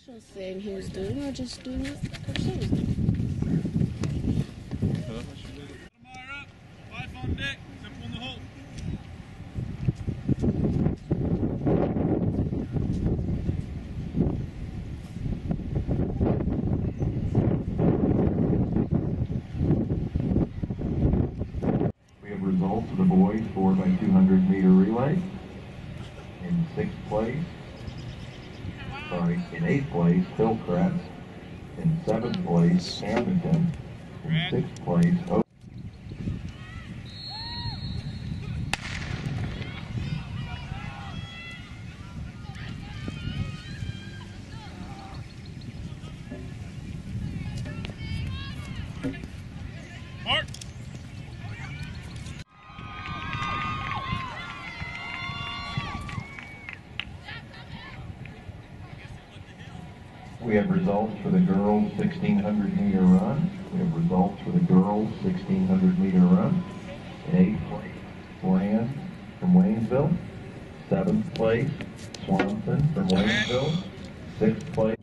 Actual thing he was doing, or just doing was doing. Results of the boys 4 by 200 meter relay. In sixth place, sorry, in eighth place, Hillcrest. In seventh place, Hamilton. In sixth place, Oak. We have results for the girls 1600 meter run. We have results for the girls 1600 meter run. Eighth place, Fran from Waynesville. Seventh place, Swanson from Waynesville. Sixth place.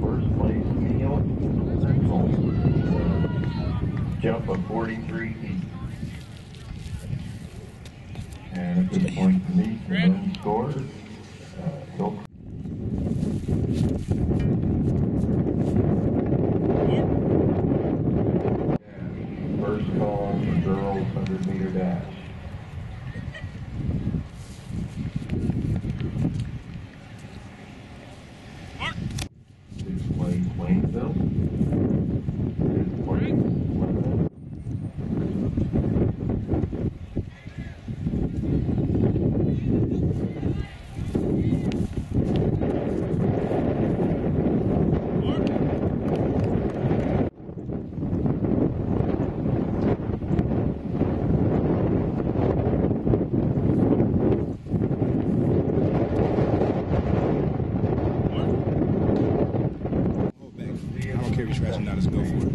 First place, Neil Jump of 43 feet. And at this point, the meet, the men's scores, uh, Hill First call for girls 100 meter dash. Mark. Sixth place, Waynesville. Fifth place, Lebanon. Mark. Hold back. You're scratching down, just go for it.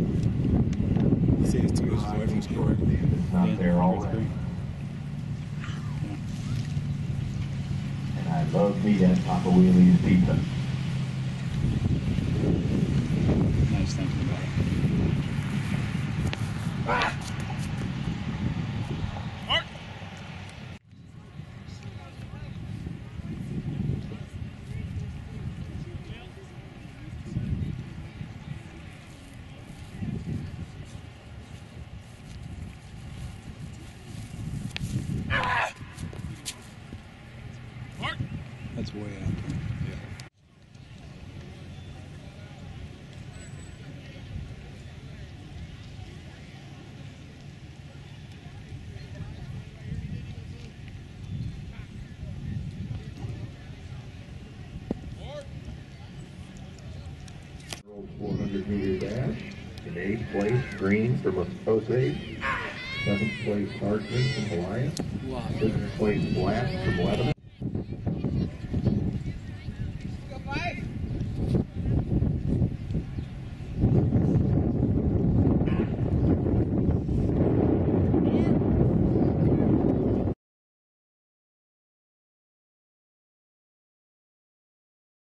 He said it's two inches away from. It's not there already. And I love me that Papa Wheelie's pizza. That's way out there. Yeah. 400 meter dash. In eighth place, Green from Osage. Seventh place, Hartman from Alliance. Sixth place, Black from Lebanon.